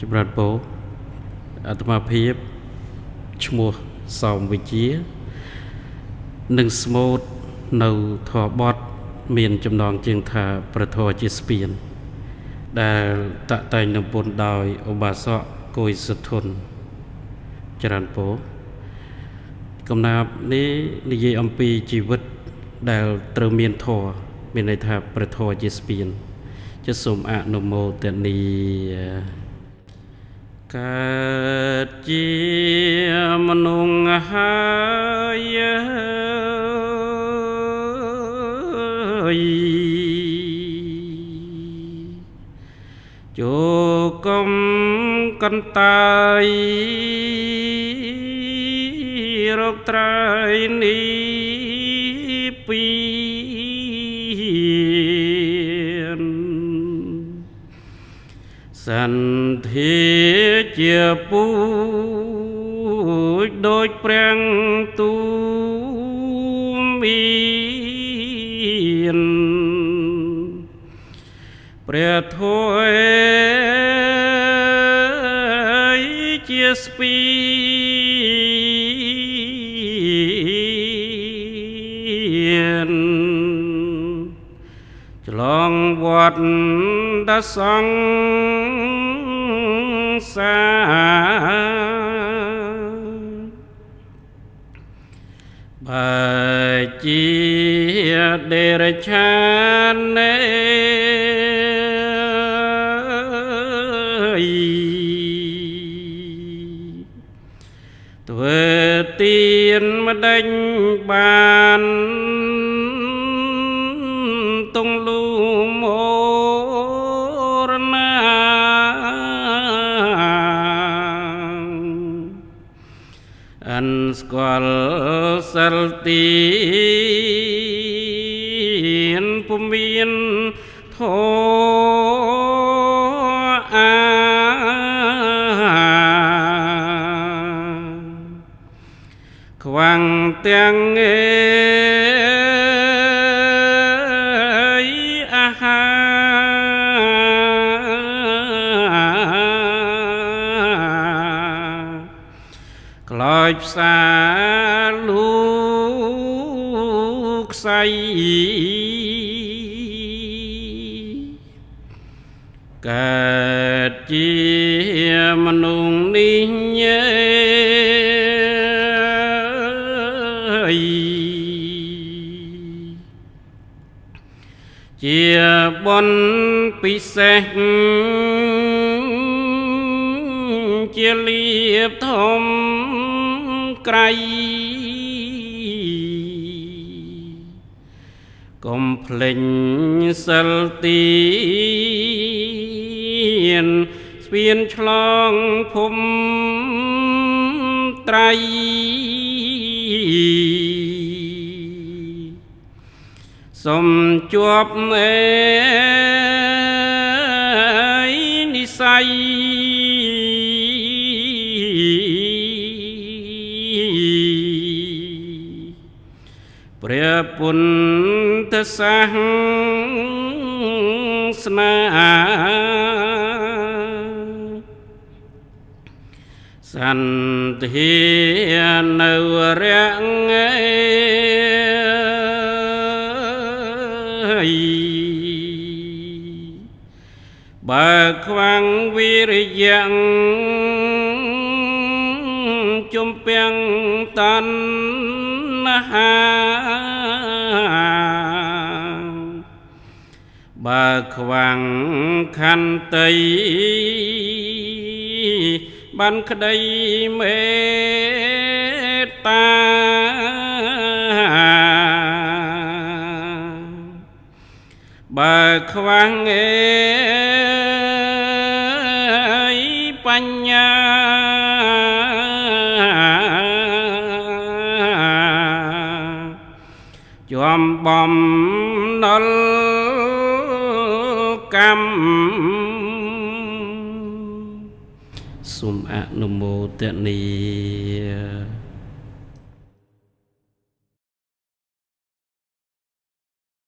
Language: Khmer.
ចម្រើនពរអាត្មាភាពឈ្មោះសំវិជា និងស្មូតនៅធរបត់មានចំណងជើងថាប្រធរជាស្ពាន ដែលតតែងនឹងពុនដោយឧបាសកគួយសុធនចរន្តពោកំណាប់នេះនិយាយអំពីជីវិតដែលត្រូវមានធរមានន័យថាប្រធរជាស្ពានជាសូមអនុមោទនី កើតជាមនុស្សហើយចូលកុំកន្តើយរកត្រៃនេះពី សន្ធាជាពូចដូចប្រាំងទូមានព្រះធម៌ជាស្ពីនឆ្លងវត្តដសង្សារបើជាដេរឆាននេធ្វើទៀនម្ដេចបានតុងលូ ស្គាល់សិលទីនពុំមានធអាខ្វាំងទាំងអេអាហាក្លោចផ្សា ខ្សៃកើតជាមនុស្សនេះញេជាបនពិសេសជាលៀបធំក្រៃ ភ្លេចសិលទីនស្ពានឆ្លងភូមិត្រៃសុំជាប់អេនិស័យ ព្រះពុទ្ធសាសនាសន្ធានៅរាំងអេបើខ្វាំងវិរិយៈជំពាំងតណ្ហា បើខ្វាំងខន្តីបានក្តីមេត្តាបើខ្វាំងអេបញ្ញាជាំបំណុល កម្មសូមអនុមោទនី